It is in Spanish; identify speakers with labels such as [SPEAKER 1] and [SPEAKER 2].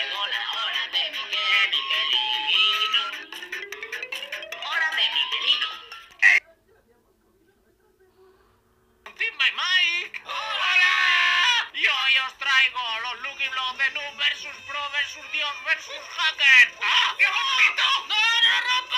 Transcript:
[SPEAKER 1] llegó la hora de Miguel, Miguelito. Hora de Miguelito. Hey.
[SPEAKER 2] my mic. ¡Hola! Y hoy os traigo los Lucky Block de Nu versus Pro versus Dios versus Hacker. ¡Ah! ¡Qué bonito! ¡No,
[SPEAKER 1] no,
[SPEAKER 2] no!